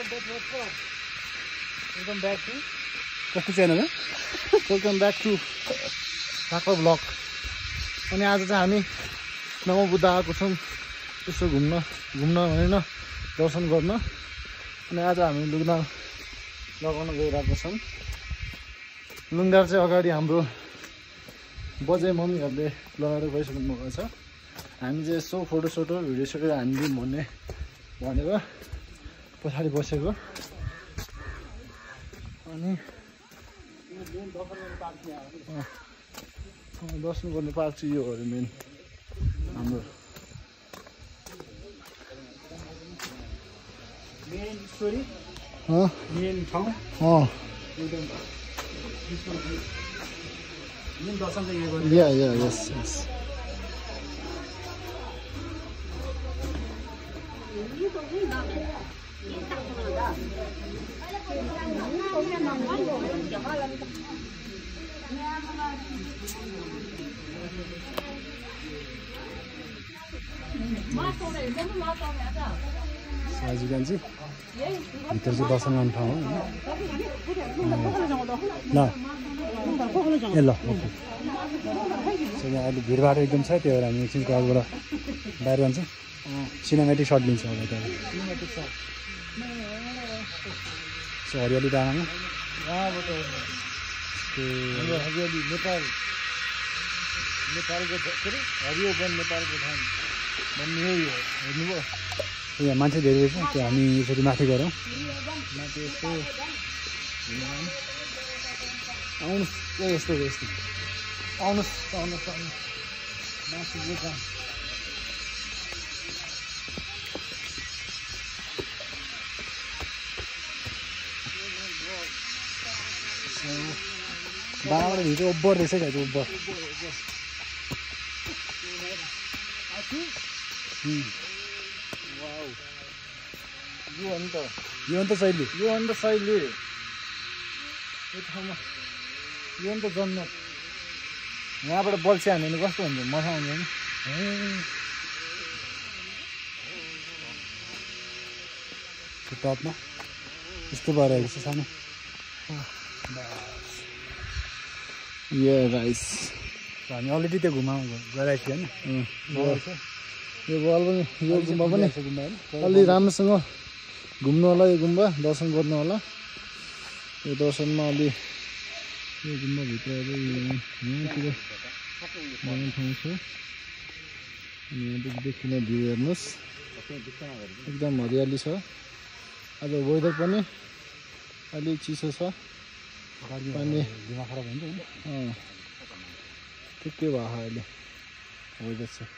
Welcome back to कस्तो channel हो welcome back to काको ब्लग अनि आज चाहिँ हामी नव बुद्ध आएको छौँ। यसो घुम्न घुम्न होइन दर्शन गर्न। अनि आज हामी लुगा लगाउन गइरहेको छौँ। लुङ्गार चाहिँ अगाडि हाम्रो बजे मम्मीहरूले लगाएर गइसक्नु भएको छ। हामी चाहिँ यसो फोटोसोटो भिडियो सोटो हानिदिउँ भन्ने भनेर पछाडि बसेको। अनि दर्शन गर्ने पार्क चाहिँ यो अरे मेन। हाम्रो। अँ। मेन ठाउँ अँ एकदम मेन दर्शन चाहिँ यो गर्नु या या यस यस साजु कान्छी भित्र चाहिँ दर्शन गर्ने ठाउँ हो अहिले भिडभाड एकदम छ त्यही भएर हामी एकछिन क्राउडबाट बाहिर जान्छौँ। सिनेमेटिक सर्ट लिन्छ होला त्यहाँ सो हरियाली डाँडामा हरियाली नेपाल। नेपालको हरियो वन नेपालको ठाउँ भन्ने यही हो हेर्नुभयो त्यो यहाँ मान्छे धेरै रहेछ। त्यो हामी यसरी माथि गरौँ। माथि यस्तो। आउनुहोस् ए यस्तो यस्तो। आउनुहोस् आउनुहोस् आउनुहोस् माथि जो काम डाँडाबाट भित्र ओभर रहेछ क्या ओभर यो अन्त यो अन्त शैली यो अन्त शैली यो ठाउँमा यो अन्त जन्नत यहाँबाट बल्छी हान्यो भने कस्तो हुन्छ? मजा आउँछ नि त्यो टपमा। यस्तो भएर छ सानो। यो राइस। हामी अलरेडी त्यो घुमा गइरहेको थियो होइन यो बल पनि यो गुम्बा पनि अलि राम्रोसँग घुम्नु होला यो गुम्बा दर्शन गर्नु होला। यो दर्शनमा अलि यो गुम्बाभित्र अब यहाँतिर नयाँ ठाउँ छ अनि यहाँदेखि देखिने भ्यू हेर्नुहोस्। एकदम हरियाली छ। आज वेदर पनि अलिक चिसो छ। पानी खराब हुन्छ अँ ठिकै भयो अहिले? वेदर चाहिँ